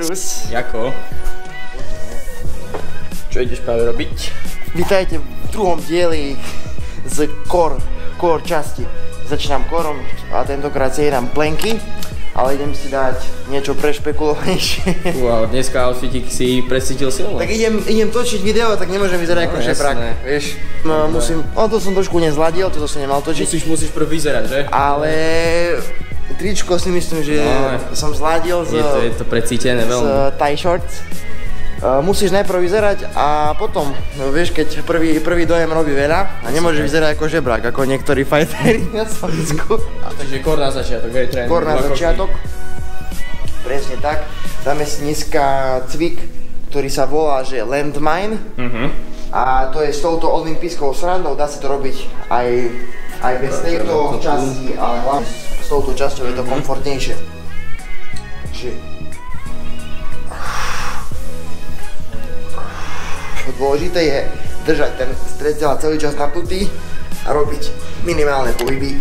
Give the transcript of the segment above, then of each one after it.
Serus. Jako? Čo ideš práve robiť? Vítajte v druhom dieli z core, core časti. Začínam korom a tentokrát si jedám plenky, ale idem si dať niečo prešpekulovanejšie. Wow, dneska outfitik si presítil silno. tak idem, idem točiť video, tak nemôžem vyzerať No, ako žebrak, vieš. No, musím, o to som trošku nezladil, toto som nemal točiť. Musíš, musíš prv vyzerať, že? Ale tričko si myslím, že No, som zladil z, Je to, je to precítené z veľmi. tie shorts. Uh, musíš najprv vyzerať a potom, no, vieš, keď prvý, prvý dojem robí veľa a nemôžeš vyzerať ako žebrak, ako niektorí fighteri na Slovensku. A takže kor na začiatok, hej, tréning. Skôr na začiatok. Presne tak. Dáme si dneska cvik, ktorý sa volá, že landmine. Mhm. A to je s touto olympijskou srandou, dá sa to robiť aj, aj bez tejto časti, ale hlavne touto časťou je to komfortnejšie. Takže... Dôležité je držať ten stred tela celý čas napnutý a robiť minimálne pohyby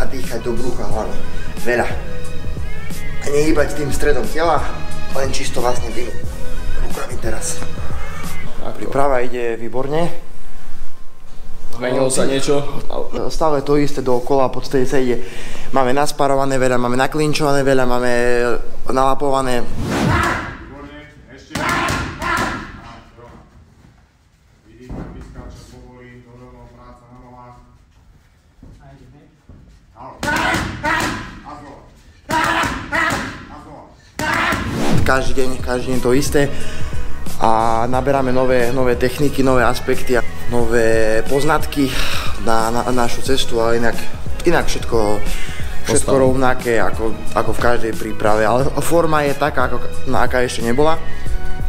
a dýchať do brucha hlavne. Veľa. A nehýbať tým stredom tela, len čisto vlastne tými rukami teraz. Príprava ide výborne. Zmenilo sa niečo? Stále to isté dookola, v podstate sa ide. Máme nasparované veľa, máme naklinčované veľa, máme nalapované. Výborne, ešte. Á, rovno. Vidíš, tam vyskáče povolí, to rovno práca na nohách. Áno. A znova. A znova. Každý deň, každý deň to isté. A naberáme nové, nové techniky, nové aspekty, nové poznatky na, na našu cestu, ale inak, inak všetko, všetko Postavu. rovnaké ako, ako v každej príprave, ale forma je taká, ako, no, aká ešte nebola.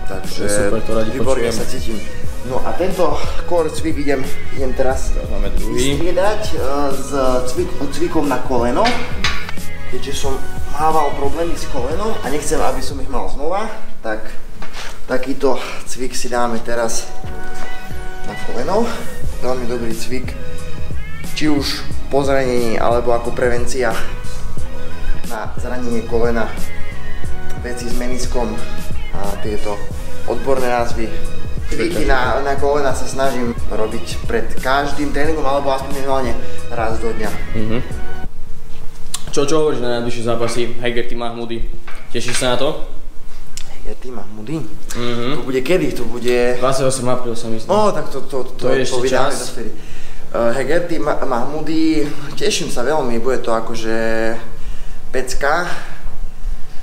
Takže To je super, to radi výborne počujem. sa cítim. No a tento core cvik idem, idem teraz Máme druhý. vystriedať e, s cvik, cvikom na koleno, keďže som mával problémy s kolenom a nechcem, aby som ich mal znova, tak takýto cvik si dáme teraz na koleno. Veľmi dobrý cvik, či už po zranení alebo ako prevencia na zranenie kolena, veci s meniskom a tieto odborné názvy. Cviky na, na kolena sa snažím robiť pred každým tréningom alebo aspoň minimálne raz do dňa. Mhm. Čo, čo hovoríš na najbližšie zápasy Hegerty Mahmudy? Tešíš sa na to? Tým Mahmudi. Mhm. To bude kedy? To bude... 28. apríl sa myslím. No, tak to, to, to, To je ešte vydáme čas. vtedy. Uh, Hegerty Ma- Mahmudi, teším sa veľmi, bude to akože pecka.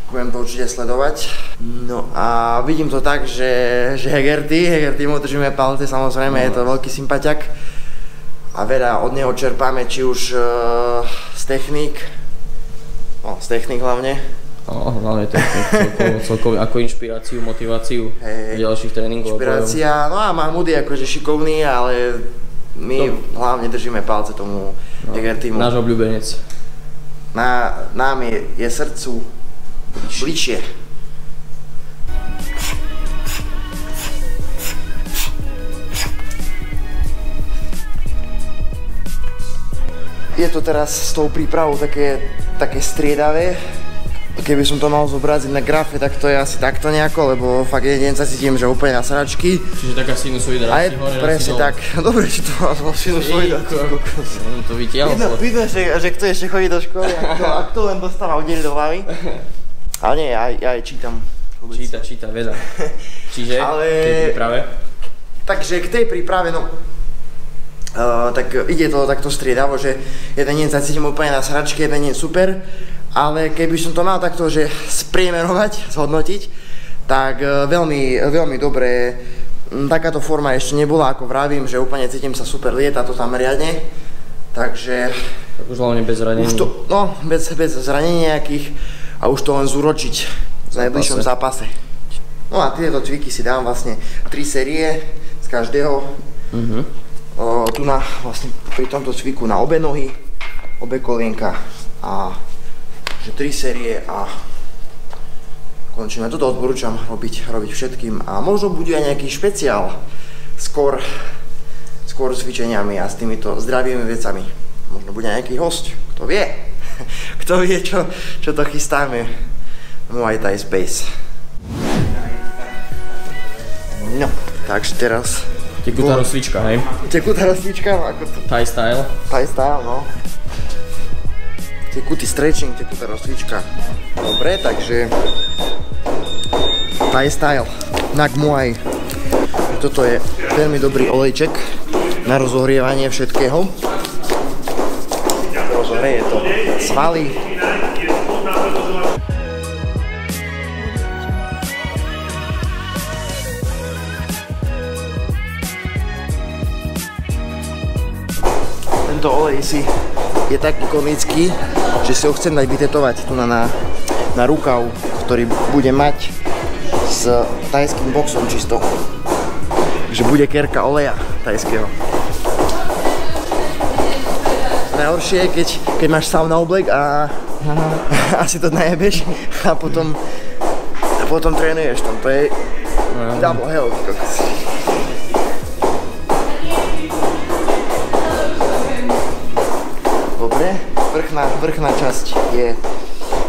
Budem to určite sledovať. No a vidím to tak, že, že Hegerty, Hegerty mu držíme palce, samozrejme, je to veľký sympatiak. A veľa od neho čerpáme, či už uh, z techník, no z techník hlavne, No, hlavne to celkovo, celkovo ako inšpiráciu, motiváciu Hej. ďalších tréningov. a. Inšpirácia, no a Mahmud je akože šikovný, ale my To- hlavne držíme palce tomu no, Hegertimu. Náš obľúbenec. Na, nám je, je srdcu bližšie. Je to teraz s tou prípravou také, také striedavé. Keby som to mal zobraziť na grafe, tak to je asi takto nejako, lebo fakt jeden deň sa cítim, že úplne na sračky. Čiže taká sinusoida. A raz je si hore, presne tak. Dobre, či to mal sinusoida. On to vytiahol. Vidno, vidno že, že kto ešte chodí do školy a kto, a kto len dostáva udeli do hlavy. Ale nie, ja, ja aj čítam. vôbec. Číta, číta, veda. Čiže, Ale- keď príprave. Takže k tej príprave, no, uh, tak ide to takto striedavo, že jeden deň sa cítim úplne na sračke, jeden deň super, ale keby som to mal takto, že spriemerovať, zhodnotiť, tak uh, veľmi, veľmi dobré, mm, takáto forma ešte nebola, ako vravím, že úplne cítim sa super, lieta to tam riadne, takže Tak už hlavne bez zranení. už to, no, bez, bez zranení nejakých a už to len zúročiť v najbližšom zápase. No a tieto cviky si dám vlastne 3 série z každého. Mhm. O, tu na, vlastne pri tomto cviku na obe nohy, obe kolienka a že 3 série a končíme. Toto odporúčam robiť, robiť všetkým a možno bude aj nejaký špeciál skôr, skôr cvičeniami a s týmito zdravými vecami. Možno bude nejaký host, kto vie, kto vie, čo, čo to chystáme Muay Thai Space. No, takže teraz Tekutá rozcvička, hej? tekutá rozcvička, no ako to Thai style. Thai style, no. Tekutý stretching, tekutá rozcvička. Dobre, takže Thai style, Nag Muay. Toto je veľmi dobrý olejček na rozohrievanie všetkého. Rozohreje to svaly. Tento olej si je tak ikonický, že si ho chcem dať vytetovať tu na, na, na rukav, ktorý bude mať s tajským boxom čisto. Takže bude kerka oleja tajského. Najhoršie je, keď, keď máš sauna oblek a, a si to najebeš a potom, a potom trénuješ tam. To je double hell. Vrchná, vrchná časť je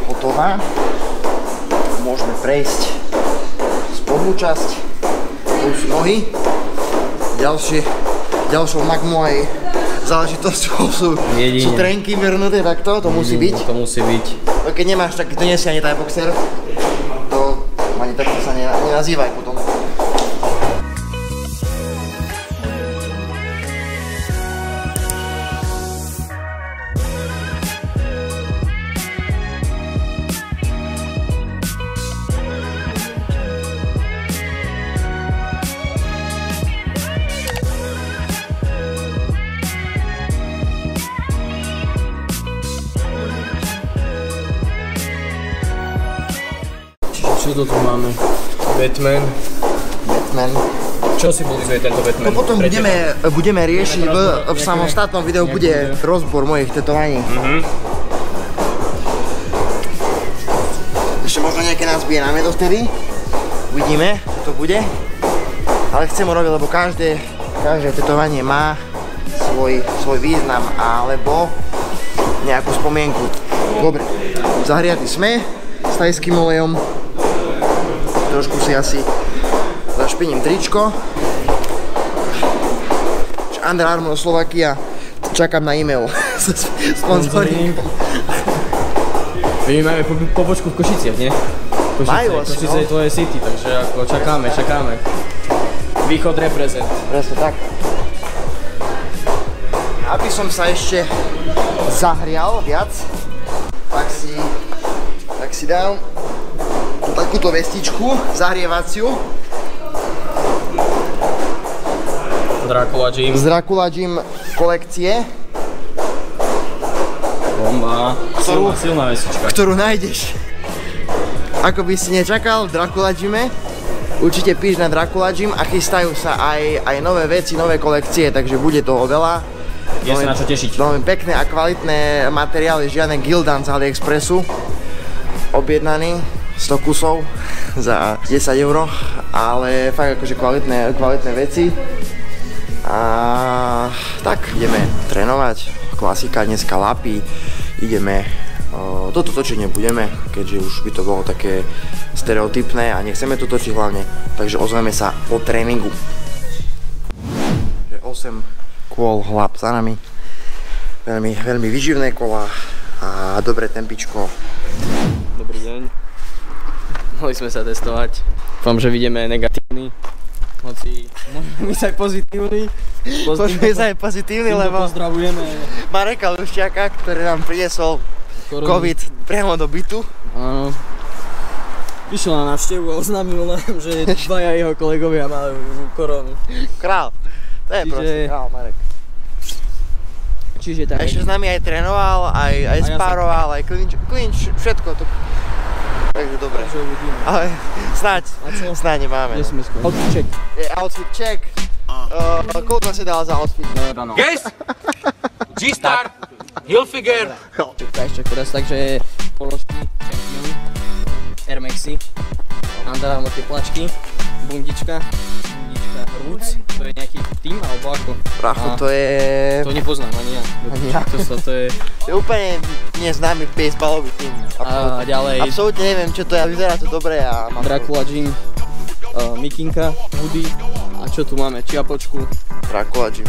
hotová. Môžeme prejsť spodnú časť. Tu sú nohy. Ďalšie, ďalšou magmou aj záležitosťou sú, Jedine. sú trenky vrnuté takto, to musí byť. To musí byť. No keď nemáš taký, to nie si ani Thai boxer, to ani takto sa ne, nenazývaj potom. Čiže čo to tu máme? Batman. Batman. Čo symbolizuje tento Batman? No potom pre budeme, budeme riešiť, v, v samostatnom videu bude video. rozbor mojich tetovaní. Mhm. Ešte možno nejaké nás na dovtedy. Uvidíme, čo to bude. Ale chcem ho robiť, lebo každé, každé tetovanie má svoj, svoj význam alebo nejakú spomienku. Dobre, zahriatí sme s tajským olejom. Trošku si asi zašpiním tričko. Under Armour Slovakia. Čakám na e-mail s sponsoring. My máme po, pobočku v Košiciach, nie? Košice, Majú asi, Košice no. je tvoje city, takže ako čakáme, čakáme. Východ reprezent. Presne tak. Aby som sa ešte zahrial viac, tak si, tak si dám takúto vestičku zahrievaciu Dracula Gym. z Dracula Gym kolekcie, Bomba. Ktorú- Silná, silná vesička. ktorú nájdeš. Ako by si nečakal v Dracula Gyme, určite píš na Dracula Gym a chystajú sa aj, aj nové veci, nové kolekcie, takže bude toho veľa. Je sa na čo tešiť. Veľmi pekné a kvalitné materiály, žiadne Gildan z AliExpressu. Objednaný 100 kusov za 10 euro, ale fakt akože kvalitné, kvalitné veci. A tak, ideme trénovať. Klasika dneska lapy. Ideme toto točiť nebudeme, keďže už by to bolo také stereotypné a nechceme to točiť hlavne, takže ozveme sa po tréningu. 8 kôl hlap za nami. Veľmi, veľmi vyživné kola a dobré tempičko. Dobrý deň. Mohli sme sa testovať. Dúfam, že vidíme negatívny. Hoci môžeme byť aj pozitívny. Môžeme ísť aj pozitívny, lebo pozdravujeme Mareka Lušťáka, ktorý nám priniesol koronu. COVID priamo do bytu. Áno. Išiel na návštevu a oznámil nám, že dvaja jeho kolegovia majú koronu. Král. To je Čiže- proste král Marek. Čiže tak. ešte s nami aj trénoval, aj, aj spároval, aj klinč, klinč, všetko to. Takže dobre. Takže uvidíme. Ale snáď, snáď nemáme. Kde No. sme skôr? Outcheck. Je outfit check. Uh, koľko si dal za outfit? Guys, G-Star, Hilfiger, Ešte teraz, takže položky, Air Maxi, Under Armour teplačky, bundička, bundička Roots, to je nejaký tým alebo ako? Prachu, A to je... To nepoznám ani ja. Ani ja. To, sa, to je... To je úplne neznámy baseballový tým. A ďalej Absolútne neviem, čo to je, vyzerá to dobre a mám Dracula Jim, uh, Mikinka, Woody a čo tu máme? Čiapočku. Dracula Jim,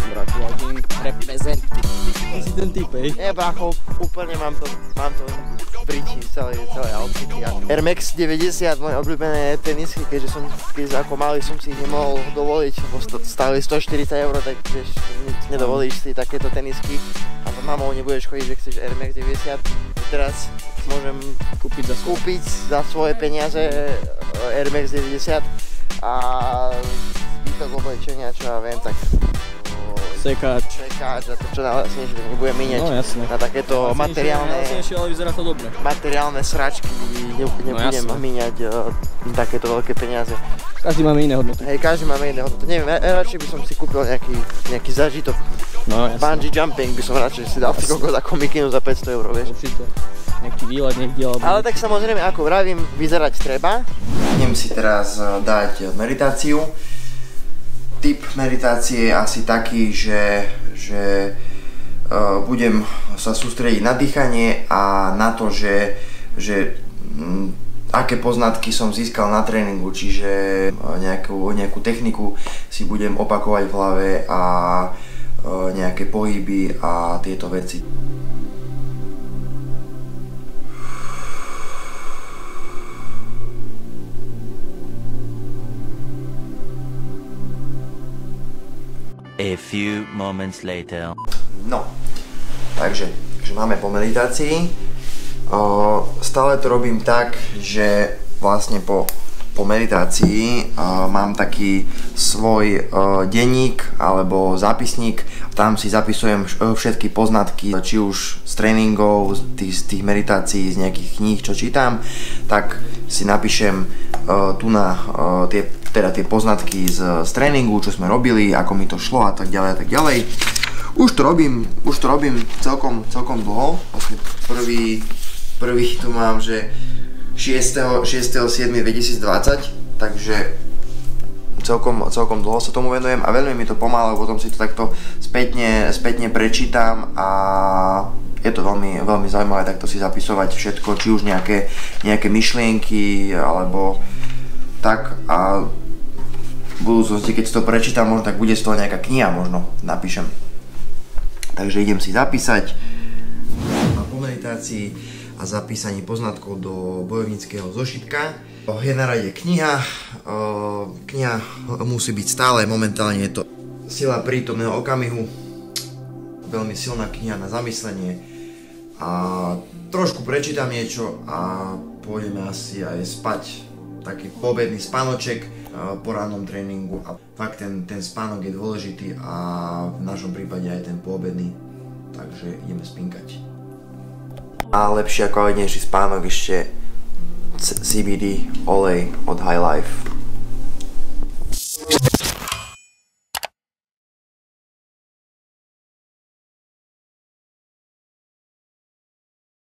reprezent. Ty si ten typ, hej? Nie, brácho, úplne mám to, mám to bríči, celé, celé outfity. Air Max 90, moje obľúbené tenisky, keďže som, keď ako malý som si ich nemohol dovoliť, lebo stáli 140 eur, tak vieš, ne- nedovolíš si takéto tenisky a s mamou nebudeš chodiť, že chceš Air Max 90. Teraz môžem Kúpiť za kúpiť za svoje peniaze eh, Air Max 90 a zbytok oblečenia, čo ja viem, tak o, Sekáč. čekáč a to čo najlacnejšie, tak nebudem míňať No jasné. na takéto materiálne, Lacnejšie, ale vyzerá to dobre. materiálne sračky, ne, nebudem jasné. míňať uh, takéto veľké peniaze. Každý máme iné hodnoty. Hej, každý máme iné hodnoty. Neviem, ra- radšej by som si kúpil nejaký, nejaký zažitok. No jasné. Bungee jumping by som radšej si dal ty kokos ako mikinu za 500 eur, vieš. Určite. Nejaký výlet niekde, alebo... Ale tak samozrejme, ako vravím, vyzerať treba. Idem si teraz dať meditáciu. Typ meditácie je asi taký, že, že uh, budem sa sústrediť na dýchanie a na to, že, že aké poznatky som získal na tréningu, čiže eh, nejakú, nejakú techniku si budem opakovať v hlave a eh, nejaké pohyby a tieto veci. A few moments later. No, takže, takže máme po meditácii. O, stále to robím tak, že vlastne po, po meditácii o, mám taký svoj o, denník alebo zápisník. Tam si zapisujem vš- všetky poznatky, či už z tréningov, z tých, z tých meditácií, z nejakých kníh, čo čítam, tak si napíšem tu na tie, teda tie poznatky z, z tréningu, čo sme robili, ako mi to šlo a tak ďalej a tak ďalej. Už to robím, už to robím celkom, celkom dlho. Vlastne prvý, prvý tu mám, že 6. 6.7.2020, takže celkom, celkom dlho sa tomu venujem a veľmi mi to pomáha, potom si to takto spätne, spätne prečítam a je to veľmi, veľmi zaujímavé takto si zapisovať všetko, či už nejaké, nejaké myšlienky alebo tak a v budúcnosti, keď si to prečítam, možno tak bude z toho nejaká kniha, možno napíšem. Takže idem si zapísať a po meditácii a zapísaní poznatkov do bojovníckého zošitka. Je na rade kniha. Kniha musí byť stále, momentálne je to Sila prítomného okamihu. Veľmi silná kniha na zamyslenie. A trošku prečítam niečo a pôjdeme asi aj spať. Taký pobedný spánoček po rannom tréningu a fakt ten, ten spánok je dôležitý a v našom prípade aj ten poobedný. Takže ideme spinkať. A lepší a kvalitnejší spánok ešte CBD olej od High Life.